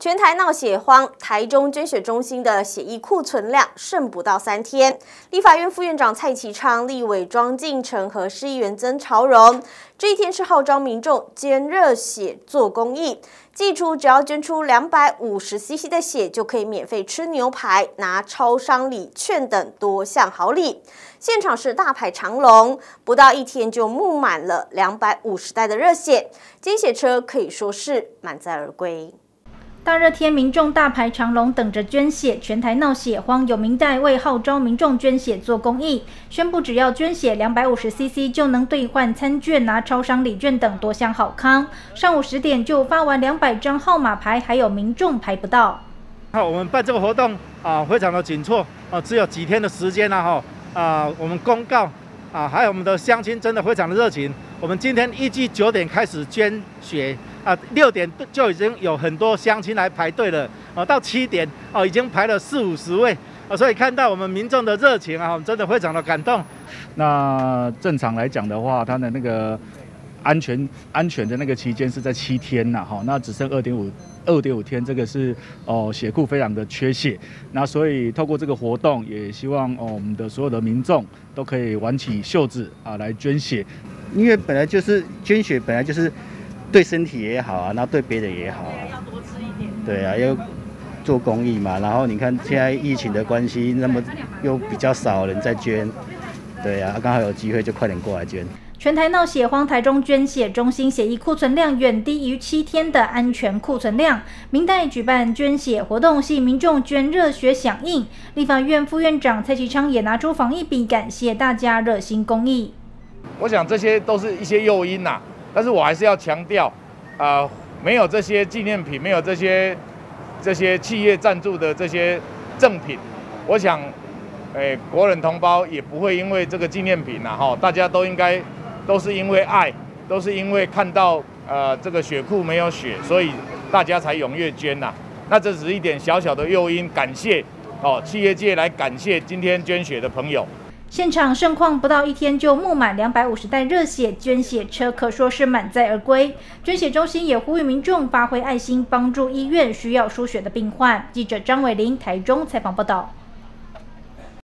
全台闹血荒，台中捐血中心的血液库存量剩不到三天。立法院副院长蔡其昌、立委庄敬成和市议员曾朝荣，这一天是号召民众捐热血做公益。记住，只要捐出两百五十 CC 的血，就可以免费吃牛排、拿超商礼券等多项好礼。现场是大排长龙，不到一天就募满了两百五十袋的热血，捐血车可以说是满载而归。大热天，民众大排长龙等着捐血，全台闹血荒。有明代为号召民众捐血做公益，宣布只要捐血两百五十 CC 就能兑换餐券、拿超商礼券等多项好康。上午十点就发完两百张号码牌，还有民众排不到。好，我们办这个活动啊，非常的紧凑啊，只有几天的时间了哈啊，我们公告啊，还有我们的乡亲真的非常的热情。我们今天预计九点开始捐血。啊，六点就已经有很多乡亲来排队了，啊，到七点哦，已经排了四五十位，啊，所以看到我们民众的热情啊，我们真的非常的感动。那正常来讲的话，它的那个安全安全的那个期间是在七天呐，哈，那只剩二点五二点五天，这个是哦血库非常的缺血，那所以透过这个活动，也希望哦我们的所有的民众都可以挽起袖子啊来捐血，因为本来就是捐血，本来就是。对身体也好啊，那对别人也好啊。要多吃一点。对啊，要做公益嘛。然后你看现在疫情的关系，那么又比较少人在捐。对啊，刚好有机会就快点过来捐。全台闹血荒，台中捐血中心血液库存量远低于七天的安全库存量。明代举办捐血活动，吸引民众捐热血响应。立法院副院长蔡其昌也拿出防疫笔，感谢大家热心公益。我想这些都是一些诱因呐。但是我还是要强调，啊，没有这些纪念品，没有这些这些企业赞助的这些赠品，我想，诶，国人同胞也不会因为这个纪念品呐，哈，大家都应该都是因为爱，都是因为看到呃这个血库没有血，所以大家才踊跃捐呐。那这只是一点小小的诱因，感谢哦，企业界来感谢今天捐血的朋友。现场盛况不到一天就募满两百五十袋热血，捐血车可说是满载而归。捐血中心也呼吁民众发挥爱心，帮助医院需要输血的病患。记者张伟林台中采访报道。